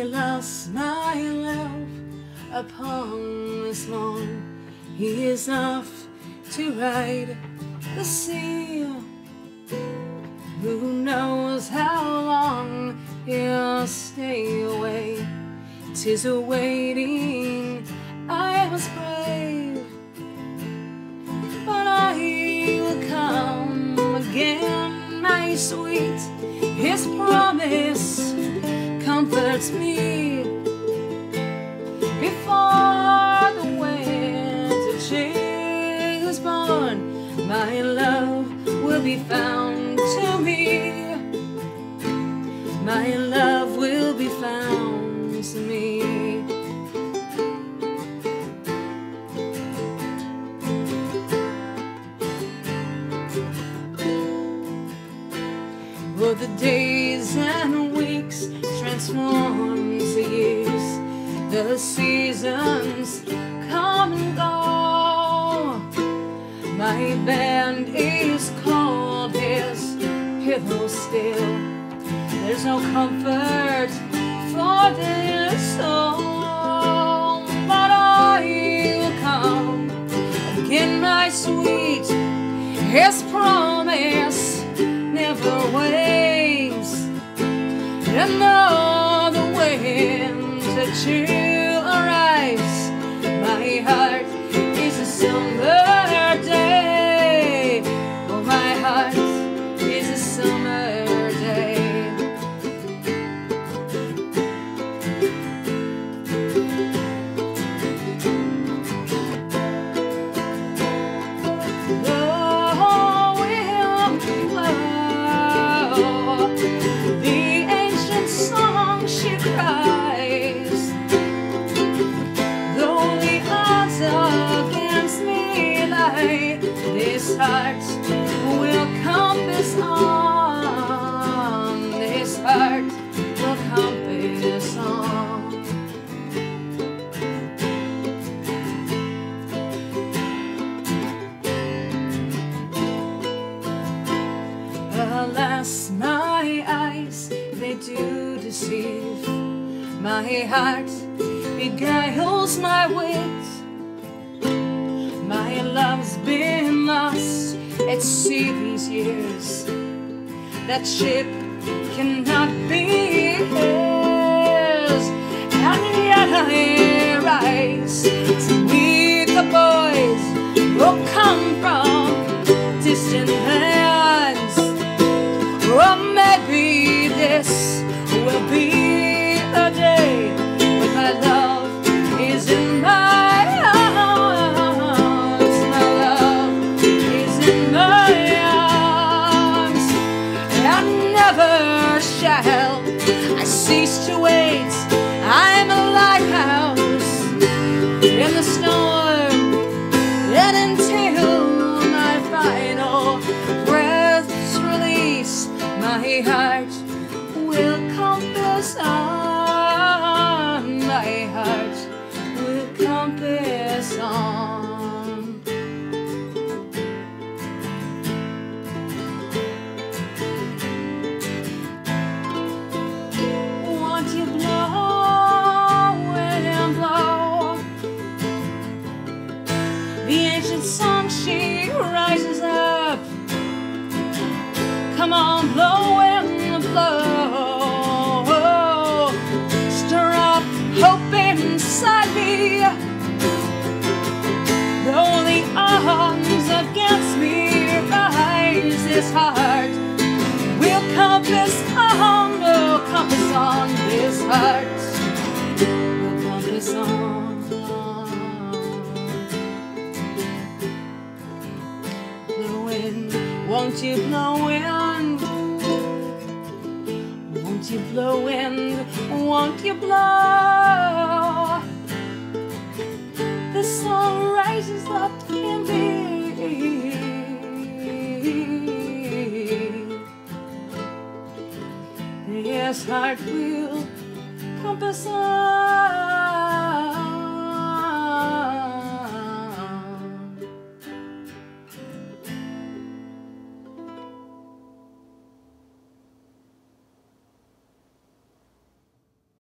lost my love upon this morn. He is off to ride the sea. Who knows how long he'll stay away? Tis a waiting I was brave, but I will come again, my sweet. His promise comforts me before the winter chill is born. My love will be found to me. My love will be found to me. But the days and weeks transform to years. The seasons come and go. My band is cold, his pillow still. There's no comfort for this soul, but I will come again, my sweet. His promise never waves. And the winter me lie, this heart will compass on. This heart will compass on. Alas, my eyes, they do deceive. My heart beguiles my wit. Love's been lost at sea these years. That ship cannot be his. And yet I rise I to wait. I'm a lighthouse in the storm. And until my final breath's release, my heart will compass rises up. Come on, blow won't you blow in? Won't you blow in? Won't you blow? The sun rises up in me. This heart will compass on.